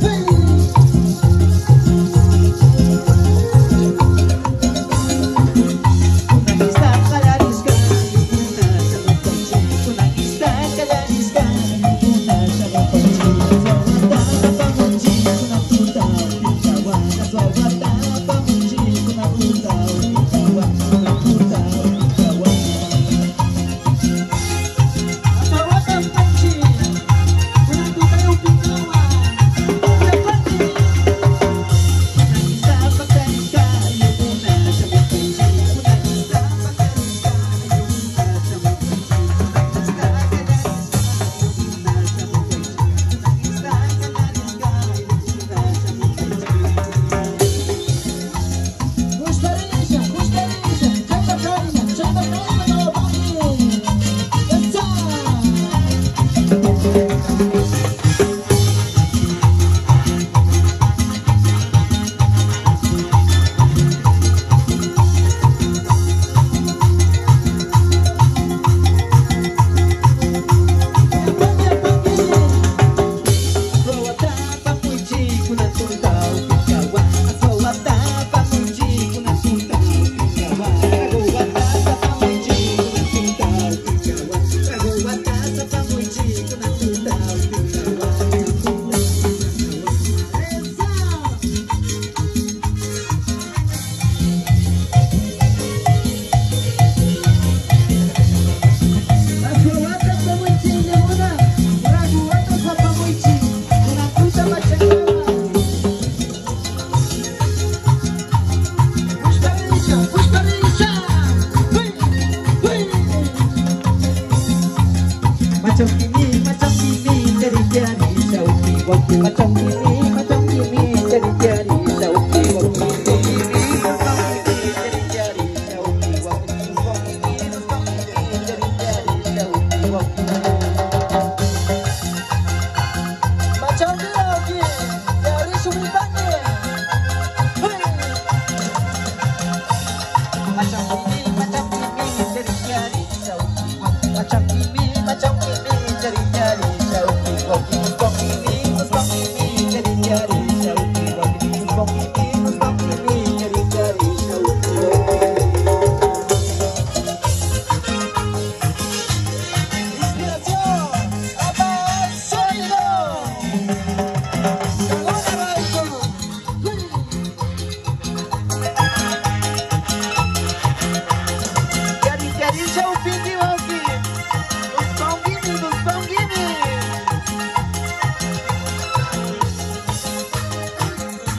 thing paso chồng thì mi mà chồng thì mi để đi chơi